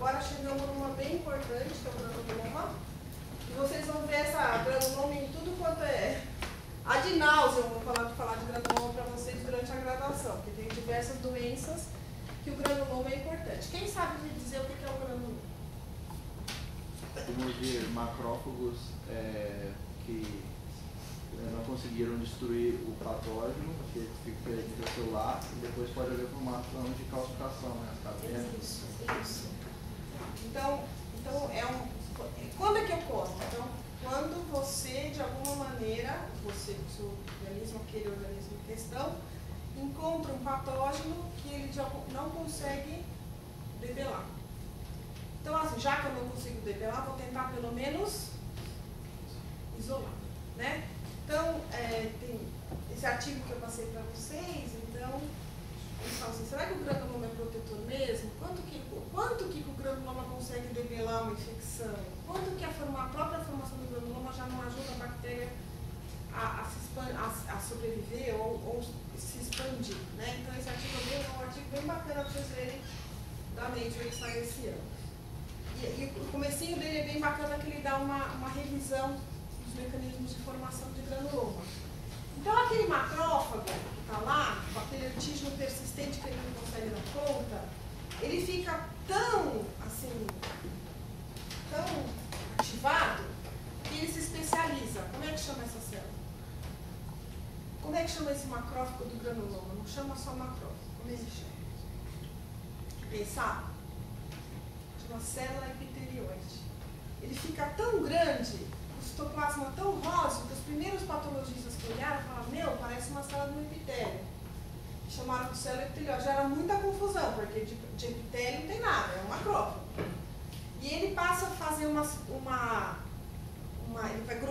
Agora chegamos numa bem importante, que é o granuloma. E vocês vão ver essa granuloma em tudo quanto é. Ad náusea, eu vou falar de, falar de granuloma para vocês durante a graduação, porque tem diversas doenças que o granuloma é importante. Quem sabe me dizer o que é o granuloma? Como de macrófagos é, que é, não conseguiram destruir o patógeno, que fica intracelular, e depois pode haver formação de calcificação, né? Isso, isso. Então, então é um, quando é que ocorre? Então, quando você, de alguma maneira, você, o seu organismo, aquele organismo em questão, encontra um patógeno que ele não consegue debelar. Então, assim, já que eu não consigo debelar, vou tentar pelo menos isolar, né? Então, é, tem esse artigo que eu passei para vocês, então, eles falam assim, será que o granuloma é protetor mesmo? Quanto que, quanto que o granuloma consegue debelar uma infecção? Quanto que a, forma, a própria formação do granuloma já não ajuda a bactéria a, a, se a, a sobreviver ou, ou, se expandir? Né? Então, esse artigo é, um artigo bem bacana para vocês verem da Nature que sai esse ano. E, e, o comecinho dele é bem bacana que ele dá uma, uma revisão dos mecanismos de formação de granuloma. Então, aquele macrófago que está lá, com aquele antígeno persistente que ele não consegue dar conta, ele fica tão, assim, tão ativado que ele se especializa. Como é que chama essa célula? Como é que chama esse macrófago do granuloma? Não chama só macrófago. Como ele chama? Pensar? Chama célula epitelioide. Ele fica tão grande citoplasma tão rosa que os primeiros patologistas que olharam falaram, meu, parece uma célula do epitélio. Chamaram de célula epitelial. Já era muita confusão, porque de, de epitélio não tem nada, é um macrófago. E ele passa a fazer uma, uma,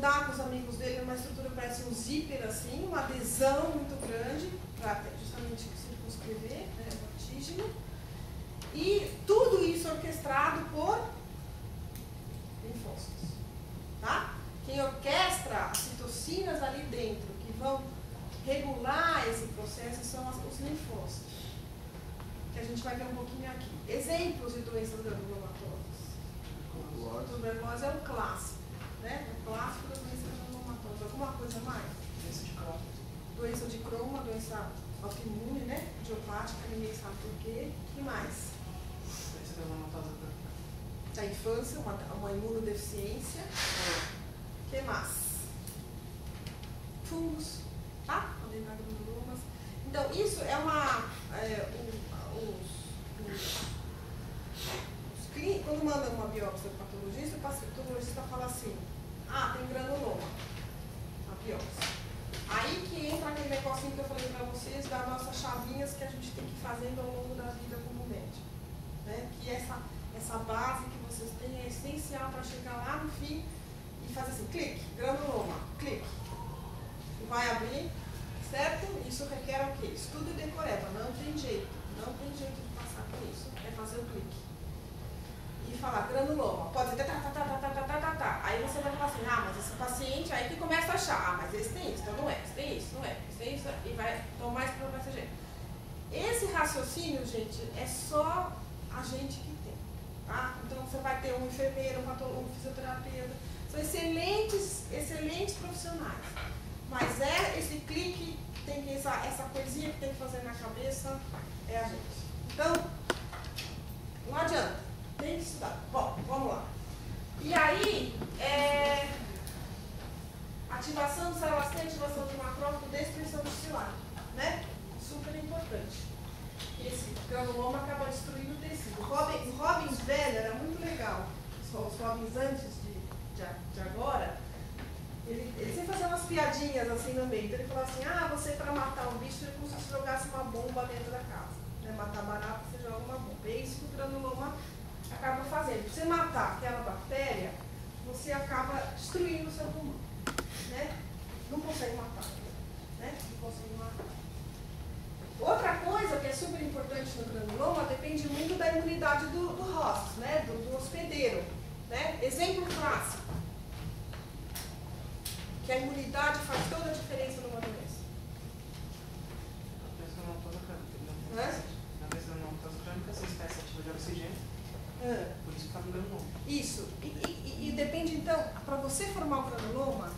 Com os amigos dele numa estrutura que parece um zíper, assim, uma adesão muito grande, para justamente circunscrever né, o antígeno. E tudo isso orquestrado por linfócitos. Tá? Quem orquestra as citocinas ali dentro, que vão regular esse processo, são os linfócitos. Que a gente vai ver um pouquinho aqui. Exemplos de doenças granulomatosas. Tuberculose é o clássico, né? O clássico das doenças granulomatosas. Alguma coisa mais? Doença de Crohn. Doença de Crohn, uma doença autoimune, né? Idiopática, ninguém sabe por quê. O que mais? Doença granulomatosa da infância, uma, uma imunodeficiência. O que mais? Fungos, tá? Adenogranulomas. Então, isso é uma. É, os, os, os, quando manda uma biópsia do patologista, o patologista fala assim: ah, tem granuloma. A biópsia. Aí que entra aquele negocinho que eu falei para vocês das nossas chavinhas que a gente tem que fazendo ao longo da vida como médico. Né? Que essa, essa base que vocês têm é essencial para chegar lá no fim e fazer assim, clique, granuloma, clique. Vai abrir, certo? Isso requer o quê? Estudo e decoreba, não tem jeito, não tem jeito de passar por isso, é fazer o clique. E falar granuloma, pode ser tá, começa a achar, ah, mas esse tem isso, então não é, esse tem isso, não é, esse tem isso, e vai tomar esse problema desse jeito. Esse raciocínio, gente, é só a gente que Tá? Então você vai ter um enfermeiro, um, um fisioterapeuta. São excelentes, excelentes profissionais. Mas é esse clique, tem que, essa, essa coisinha que tem que fazer na cabeça é a gente. Então, não adianta, tem que estudar. Bom, vamos lá. E aí, é, ativação células T, ativação de macrófago, destruição do cilar. Né? Super importante esse granuloma acaba destruindo o tecido. Robin, os Robins velho era muito legal. Os Robins antes de, de, de agora, ele, ele sempre fazia umas piadinhas assim no meio. Então ele falava assim, ah, você para matar um bicho é como se você jogasse uma bomba dentro da casa. Né? Matar barato, você joga uma bomba. É isso que o granuloma acaba fazendo. Para você matar aquela bactéria, você acaba destruindo o seu pulmão né? Não consegue matar. Né? Não consegue matar. Outra coisa que é super importante no granuloma depende muito da imunidade do, do host, né? do, do hospedeiro. Né? Exemplo clássico. Que a imunidade faz toda a diferença numa doença. A pessoa não né? Na não pós-crânica, essa espécie ativa de oxigênio. Por isso que está no granuloma. Isso. E, e, e depende, então, para você formar o granuloma,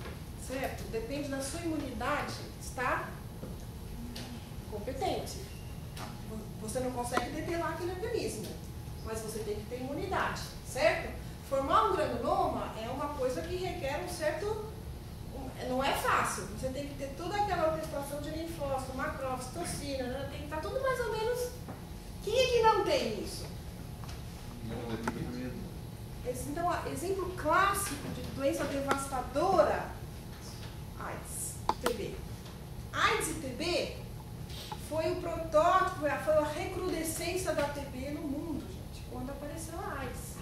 imunidade está competente. Você não consegue deter lá aquele organismo, mas você tem que ter imunidade, certo? Formar um granuloma é uma coisa que requer um certo. Não é fácil. Você tem que ter toda aquela orquestração de linfócito, macrófagos, toxina, né? tem que estar tudo mais ou menos. Quem é que não tem isso? Então, exemplo clássico de doença devastadora, AIDS, TB. AIDS e Foi o protótipo, foi a recrudescência da TB no mundo, gente, quando apareceu a AIDS.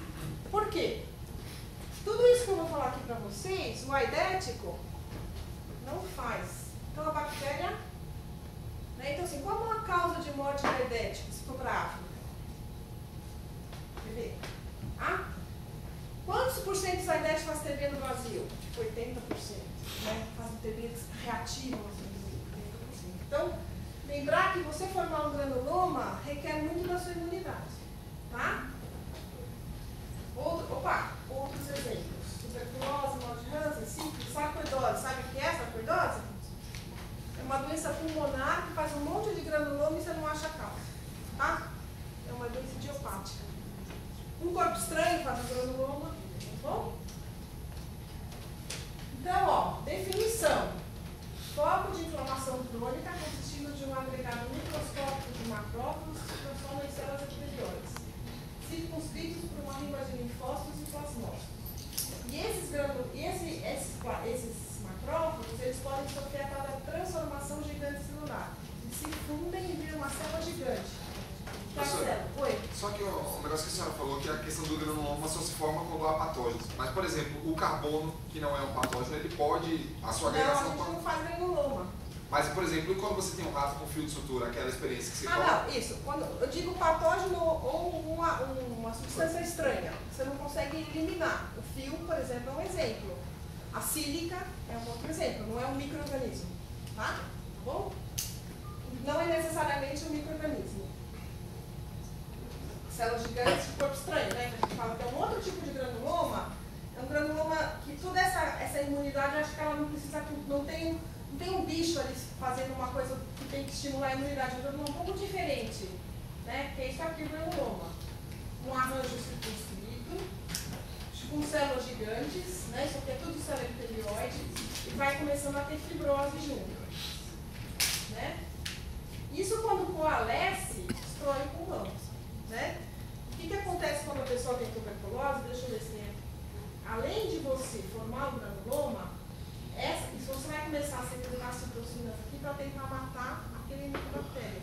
Por quê? Tudo isso que eu vou falar aqui para vocês, o aidético não faz. Então a bactéria. Né? Então, assim, qual é a causa de morte do aidético, se for para a África? TB. Ah? Quantos por cento do aidético faz TB no Brasil? Tipo 80%. Né? Faz TB reativo, assim, 80%. Então, lembrar que você formar um granuloma requer muito da sua. Tá? Outro, opa, outros exemplos. Tuberculose, mal de Hansen, sífilis, sarcoidose. Sabe o que é sarcoidose? É uma doença pulmonar que faz um monte de granuloma e você não acha a causa. Tá? É uma doença idiopática. Um corpo estranho faz um granuloma. Tá bom? Então, ó, definição. Foco de inflamação crônica consistindo de um agregado microscópico de macrófagos que se transforma em células epiteliais circunscritos por uma rima de linfócitos e plasmócitos. E esses, e esse, esses, esses macrófagos, eles podem sofrer a tal da transformação gigante celular. E se fundem e viram uma célula gigante. Oi? Só que o, o negócio que a senhora falou, que a questão do granuloma só se forma quando há patógenos. Mas, por exemplo, o carbono, que não é um patógeno, ele pode, a sua agregação... Não, a gente não faz granuloma. Mas, por exemplo, quando você tem um rato com fio de sutura, aquela experiência que você Ah, não, isso. Quando eu digo patógeno ou uma, uma substância estranha, você não consegue eliminar. O fio, por exemplo, é um exemplo. A sílica é um outro exemplo, não é um microorganismo. Tá? Tá bom? Não é necessariamente um microorganismo. Células gigantes de corpo estranho, né? A gente fala que é um outro tipo de granuloma. É um granuloma que toda essa, essa imunidade, acho que ela não precisa, não tem um bicho ali fazendo uma coisa que tem que estimular a imunidade, um um pouco diferente, né? Que é isso aqui, o granuloma. Um arranjo circunscrito, com células gigantes, né? Isso aqui é tudo célula epitelioide, e vai começando a ter fibrose junto. Né? Isso quando coalesce, destrói o pulmão. Né? O que, que acontece quando a pessoa tem tuberculose? Deixa eu ver se é. Além de você formar o granuloma, essa, isso você vai começar a secretar citocinas aqui para tentar matar aquele microbactéria.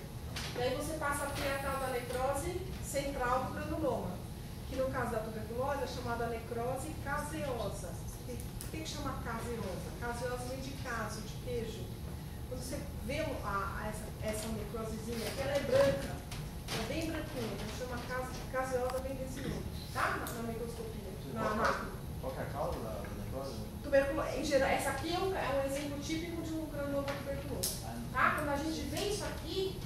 E aí você passa a ter a tal da necrose central do granuloma, que no caso da tuberculose é chamada necrose caseosa. Por que, que chama caseosa? Caseosa vem de caso, de queijo. Quando você vê a, a, essa, essa necrosezinha aqui, ela é branca, é bem branquinha, então chama case, caseosa, vem desse nome, tá? Na, na microscopia, na macro. Qual é a causa da necrose? tuberculose, em geral, essa aqui é um, é um exemplo típico de um granuloma tuberculoso. Tá? Quando a gente vê isso aqui,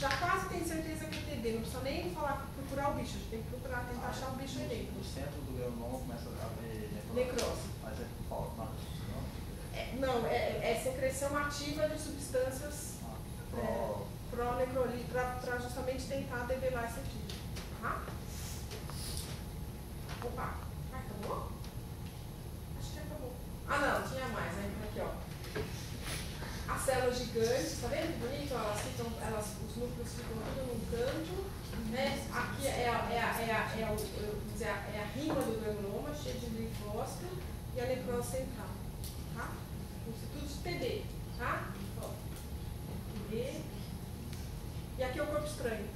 já quase tem certeza que é TB, não precisa nem falar, procurar o bicho, a gente tem que procurar, tentar achar o bicho dentro. No centro do granuloma começa a haver necrose. Mas é por falta, não? É, não, é, é, secreção ativa de substâncias Ah, pro... é, necrolite para justamente tentar debelar esse tipo. Tá? Opa, acabou? Acho que acabou. Ah não, tinha mais, aí aqui ó. As células gigantes, tá vendo que bonito? Elas ficam, elas, os núcleos ficam tudo num canto. Né? Aqui é a, é a, é a, é a, dizer, é a rima do granuloma, linfócito, e a necrose central. Tá? Instituto de TB. Tá? Ó. E aqui é o corpo estranho.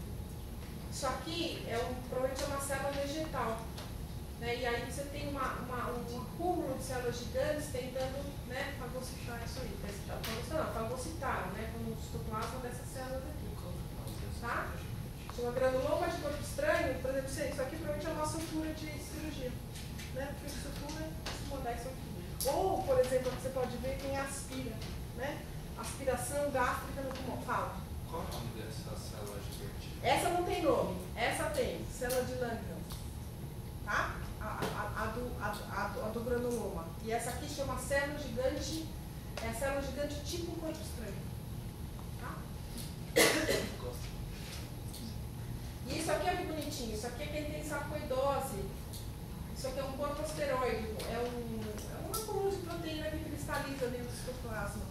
Isso aqui é um, provavelmente é uma célula vegetal. Né? E aí você tem uma, uma, um acúmulo de células gigantes tentando né, fagocitar isso aí. Fagocitar, não, fagocitaram, né? Com o citoplasma dessas células aqui. Tá? Chama granuloma de corpo estranho, por exemplo, isso aqui provavelmente é uma sutura de cirurgia. Né? Porque sutura é se mudar isso aqui. Ou, por exemplo, você pode ver quem aspira. Né? Aspiração gástrica no pulmão. Fala. Qual é o nome dessa célula gigante? Essa não tem nome. Essa tem. Célula de Langerhans. Tá? A, a, a, do, a, a, do granuloma. E essa aqui chama célula gigante É célula gigante tipo um corpo estranho. Tá? E isso aqui é bonitinho. Isso aqui é quem tem sarcoidose. Isso aqui é um corticosteroide. É, um, é uma coluna de proteína que cristaliza dentro do citoplasma.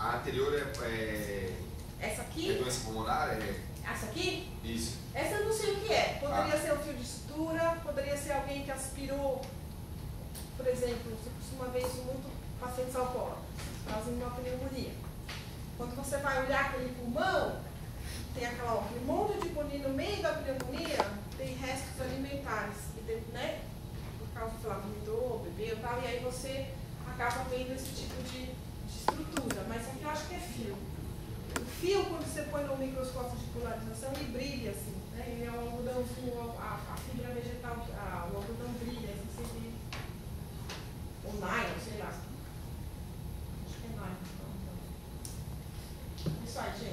A anterior é, é, Essa é aqui, doença pulmonar? É essa aqui, isso. essa eu não sei o que é. Poderia Ah. ser um fio de sutura, poderia ser alguém que aspirou, por exemplo, você costuma ver isso muito pacientes alcoólatras, fazem uma pneumonia. Quando você vai olhar aquele pulmão, tem aquela, ó, aquele monte de pulmão no meio da pneumonia, tem restos alimentares, que né? Causa, sei lá, vomitou, bebeu e tal, e aí você acaba vendo esse tipo de, de estrutura. Mas aqui eu acho que é fio. O fio, quando você põe no microscópio de polarização, ele brilha assim, né? Ele é um algodãozinho, a, a fibra vegetal, a, o algodão brilha, assim, você vê. Ou nylon, sei lá. Acho que é nylon. não. Isso aí, gente.